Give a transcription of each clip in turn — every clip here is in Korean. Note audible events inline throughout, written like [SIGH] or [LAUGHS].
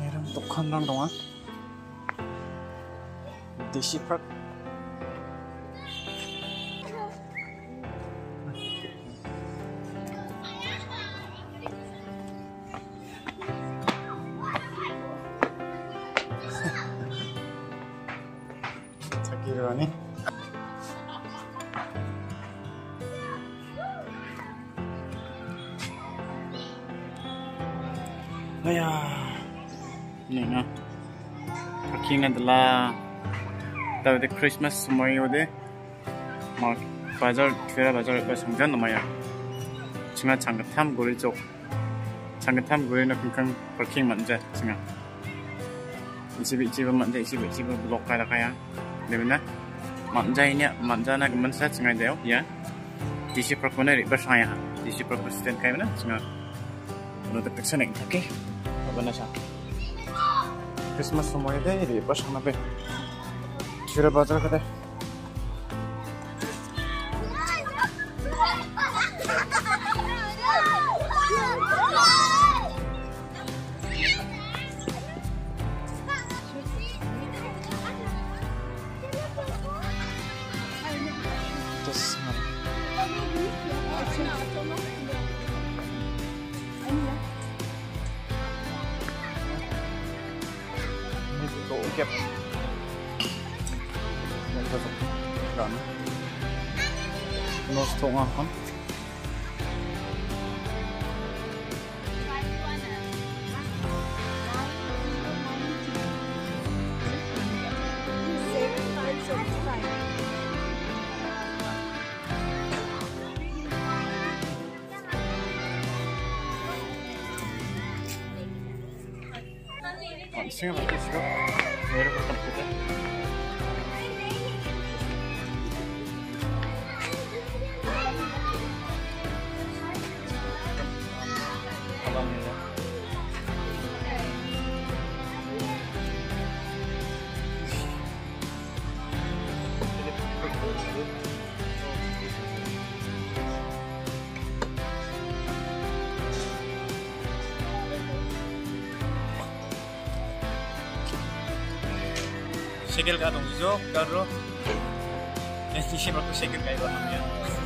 얘랑 똑한랑 동안 DC park 자기를 하니 Parking adalah tahu deh Christmas semua itu 막 바절 뒤에 바절 그 상전 넘어야 중간 장갑탐 고리 쪽 장갑탐 고리는 그냥 parking 먼저 중간 이 집이 이 집은 먼저 이 집이 이 집은 블록 가다 가야 되면은 먼저 이냐 먼저나 그 먼저 중간 돼요 야 DC parknya di bersaya DC park stand kayak mana 중간 protection ng laki. Baba na siya. Christmas sumoy din, ilipas ka na ba. Sira ba talaga tayo? Just... Uh... 해 보시고 내려볼 겁니 Singapore, let's go. Meron kang computer. segel ka atong zok, garo. Hindi siya magpasegel kayo naman yan. [LAUGHS]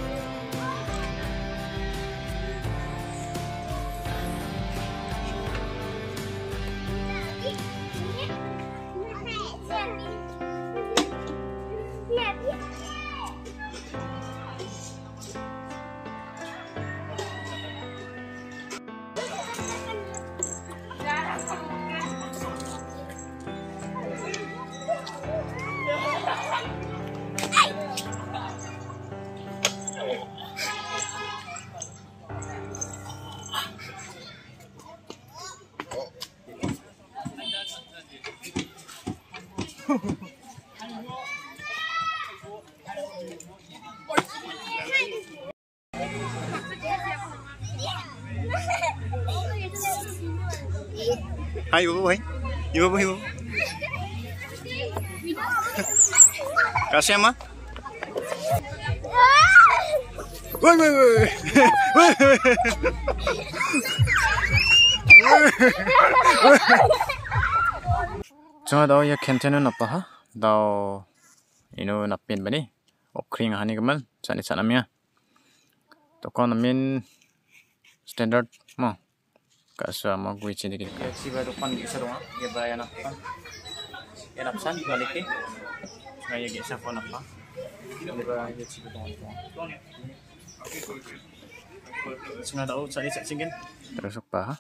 Hai ibu hai. Ibu ibu. ibu. Kasih ama. Woi woi woi. Woi woi. Cuma tau ya khentenu napa ha? Tau ino napin bani? Okring hani gamal Sani chanamya to Toko namin standard mo. Kaso mo gue chini ki. Ya, si ba pan bisa dong ya bayar napa ya napsan ya, di balik ki? Chunga ya gi sa napa Sengaja tau cari cari kan? Terus apa?